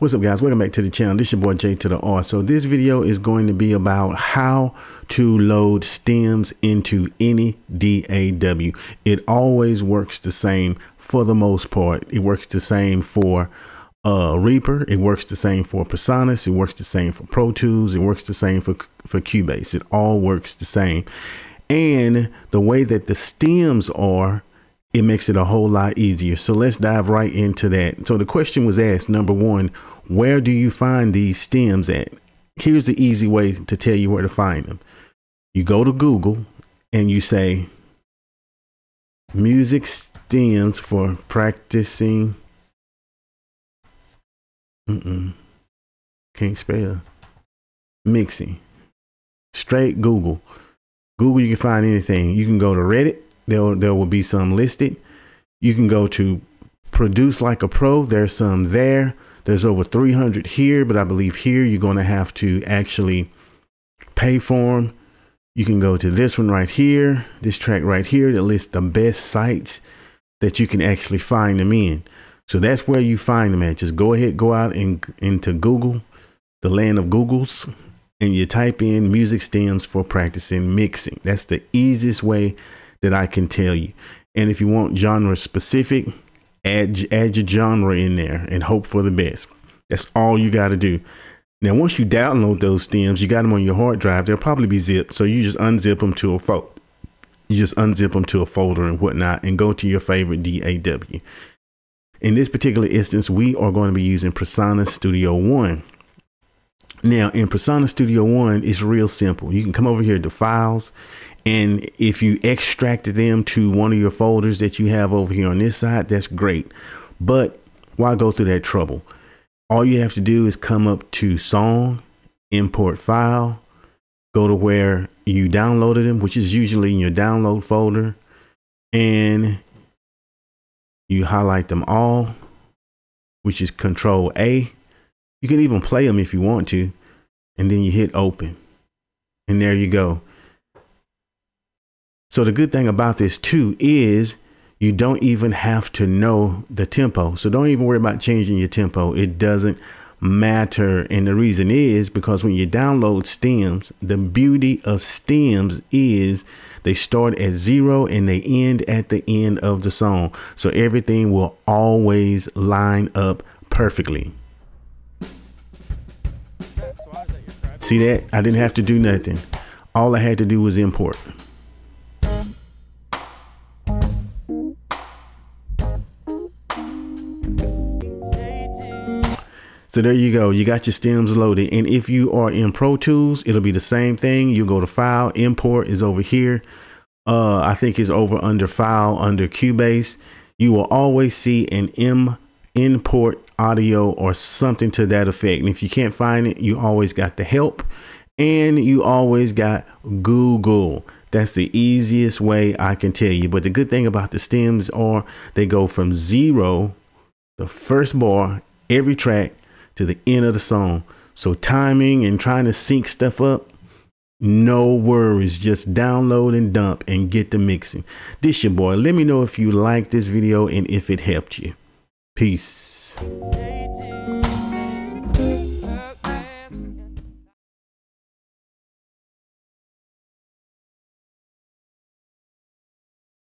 What's up guys? Welcome back to the channel. This is your boy J to the R. So this video is going to be about how to load stems into any DAW. It always works the same for the most part. It works the same for uh, Reaper. It works the same for PreSonus. It works the same for Pro Tools. It works the same for, for Cubase. It all works the same. And the way that the stems are, it makes it a whole lot easier. So let's dive right into that. So the question was asked, number one, where do you find these stems at? Here's the easy way to tell you where to find them. You go to Google and you say music stems for practicing. Mm-mm. Can't spell. Mixing. Straight Google. Google, you can find anything. You can go to Reddit. There, there will be some listed. You can go to Produce Like a Pro. There's some there. There's over 300 here, but I believe here you're going to have to actually pay for them. You can go to this one right here, this track right here that lists the best sites that you can actually find them in. So that's where you find them at. Just go ahead, go out and into Google, the land of Googles, and you type in music stems for practicing mixing. That's the easiest way that I can tell you. And if you want genre specific, add add your genre in there and hope for the best. That's all you got to do. Now, once you download those stems, you got them on your hard drive. They'll probably be zipped, so you just unzip them to a folder. You just unzip them to a folder and whatnot, and go to your favorite DAW. In this particular instance, we are going to be using PreSonus Studio One. Now, in PreSonus Studio One, it's real simple. You can come over here to Files and if you extracted them to one of your folders that you have over here on this side, that's great. But why go through that trouble? All you have to do is come up to song, import file, go to where you downloaded them, which is usually in your download folder, and you highlight them all, which is control A. You can even play them if you want to, and then you hit open. And there you go. So the good thing about this too is you don't even have to know the tempo. So don't even worry about changing your tempo. It doesn't matter. And the reason is because when you download stems, the beauty of stems is they start at zero and they end at the end of the song. So everything will always line up perfectly. See that? I didn't have to do nothing. All I had to do was import. So there you go. You got your stems loaded. And if you are in Pro Tools, it'll be the same thing. You go to File, Import is over here. Uh, I think it's over under File under Cubase. You will always see an M import audio or something to that effect. And if you can't find it, you always got the help and you always got Google. That's the easiest way I can tell you. But the good thing about the stems are they go from zero, the first bar, every track to the end of the song. So timing and trying to sync stuff up, no worries. Just download and dump and get the mixing. This your boy. Let me know if you like this video and if it helped you. Peace. Thanks.